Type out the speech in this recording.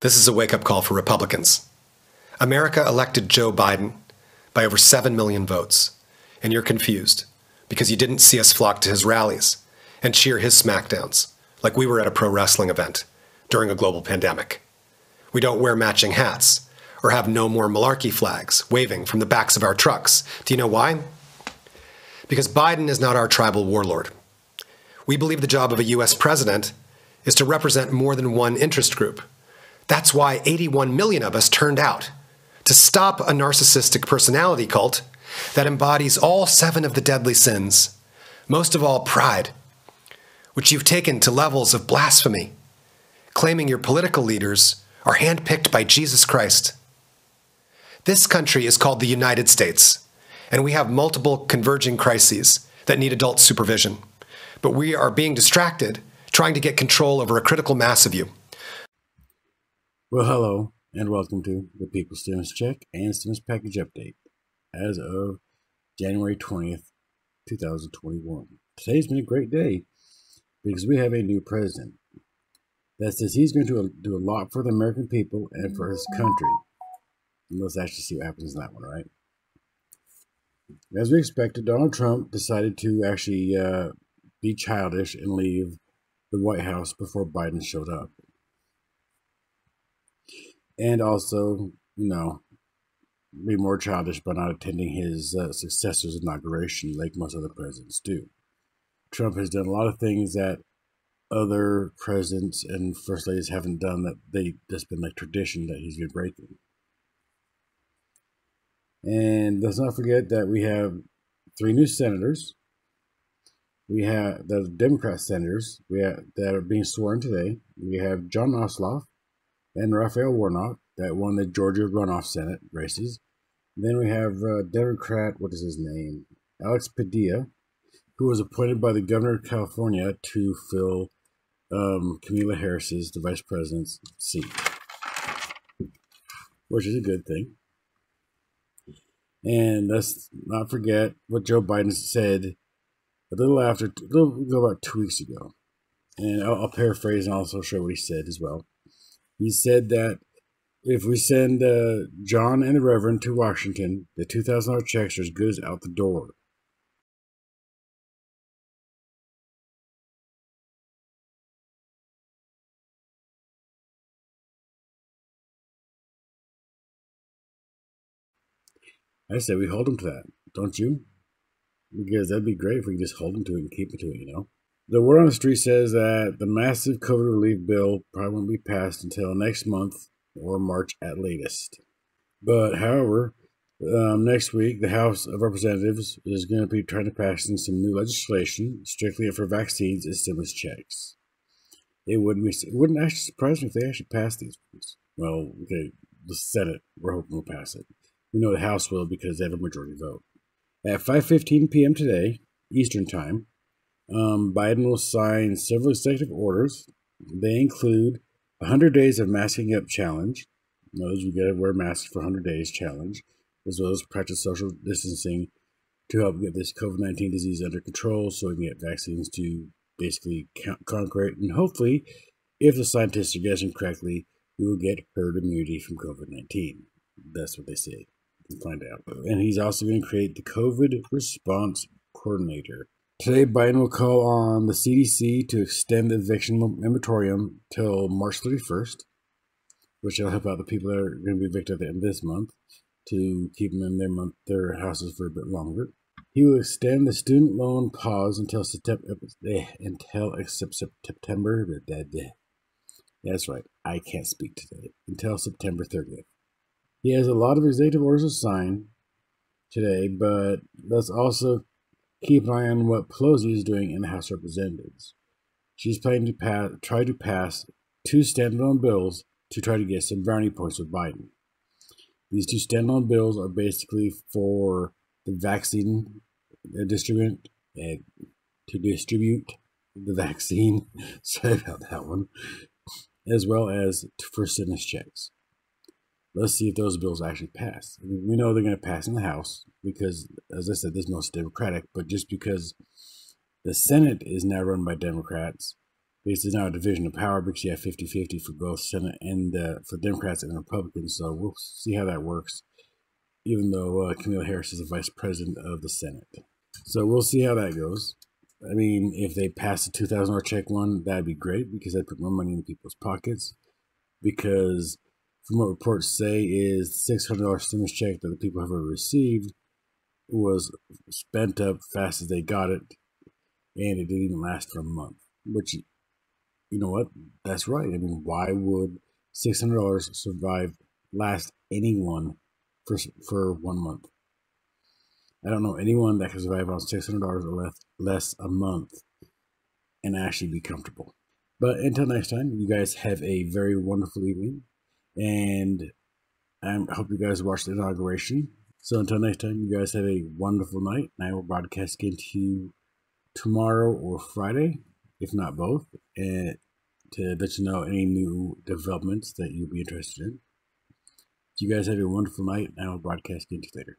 This is a wake up call for Republicans. America elected Joe Biden by over 7 million votes, and you're confused because you didn't see us flock to his rallies and cheer his smackdowns like we were at a pro wrestling event during a global pandemic. We don't wear matching hats or have no more malarkey flags waving from the backs of our trucks. Do you know why? Because Biden is not our tribal warlord. We believe the job of a U.S. president is to represent more than one interest group that's why 81 million of us turned out to stop a narcissistic personality cult that embodies all seven of the deadly sins, most of all, pride, which you've taken to levels of blasphemy, claiming your political leaders are handpicked by Jesus Christ. This country is called the United States, and we have multiple converging crises that need adult supervision. But we are being distracted trying to get control over a critical mass of you. Well, hello, and welcome to the People's Stimulus Check and Stimulus Package Update as of January 20th, 2021. Today's been a great day because we have a new president that says he's going to do a lot for the American people and for his country. And let's actually see what happens in that one, right? As we expected, Donald Trump decided to actually uh, be childish and leave the White House before Biden showed up and also, you know, be more childish by not attending his uh, successor's inauguration like most other presidents do. Trump has done a lot of things that other presidents and first ladies haven't done that they just been like tradition that he's been breaking. And let's not forget that we have three new senators. We have the Democrat senators we have, that are being sworn today. We have Jon Ossoff, and Raphael Warnock that won the Georgia runoff Senate races. Then we have uh, Democrat, what is his name? Alex Padilla, who was appointed by the governor of California to fill um, Kamala Harris's, the vice president's seat, which is a good thing. And let's not forget what Joe Biden said a little after, a little about two weeks ago. And I'll, I'll paraphrase and also show what he said as well. He said that if we send uh, Jon and the Reverend to Washington, the $2,000 checks are as good as out the door. I say we hold them to that, don't you? Because that'd be great if we could just hold them to it and keep it to it, you know? The word on the street says that the massive COVID relief bill probably won't be passed until next month or March at latest. But, however, um, next week, the House of Representatives is going to be trying to pass in some new legislation strictly for vaccines and stimulus checks. It wouldn't be, it wouldn't actually surprise me if they actually passed these. Well, okay, the Senate, we're hoping will pass it. We know the House will because they have a majority vote. At 5:15 p.m. today, Eastern Time, um, Biden will sign several executive orders. They include a 100 days of masking up challenge. Those you got to wear masks for 100 days challenge, as well as practice social distancing to help get this COVID 19 disease under control so we can get vaccines to basically conquer it. And hopefully, if the scientists are guessing correctly, we will get herd immunity from COVID 19. That's what they say. We'll find out. And he's also going to create the COVID response coordinator. Today, Biden will call on the CDC to extend the eviction moratorium till March 31st, which will help out the people that are going to be evicted at the end of this month to keep them in their month, their houses for a bit longer. He will extend the student loan pause until September. Eh, until September. That's right. I can't speak today. Until September 30th. He has a lot of executive orders to sign today, but let's also keep an eye on what Pelosi is doing in the House of Representatives. She's planning to pass, try to pass two standalone bills to try to get some brownie points with Biden. These two standalone bills are basically for the vaccine distribute eh, and to distribute the vaccine. Sorry about that one, as well as for stimulus checks. Let's see if those bills actually pass. We know they're going to pass in the House because, as I said, this is most Democratic, but just because the Senate is now run by Democrats This is now a division of power because you have 50 50 for both Senate and uh, for Democrats and Republicans. So we'll see how that works, even though uh, Kamala Harris is the vice president of the Senate. So we'll see how that goes. I mean, if they pass the $2,000 check one, that'd be great because that'd put more money in people's pockets. Because from what reports say, is $600 stimulus check that the people have received was spent up fast as they got it, and it didn't even last for a month. Which, you know what? That's right. I mean, why would $600 survive, last anyone for, for one month? I don't know anyone that can survive on $600 or less, less a month and actually be comfortable. But until next time, you guys have a very wonderful evening. And I hope you guys watch the inauguration. So until next time, you guys have a wonderful night. And I will broadcast again to you tomorrow or Friday, if not both, and to let you know any new developments that you'll be interested in. You guys have a wonderful night, and I will broadcast again to you later.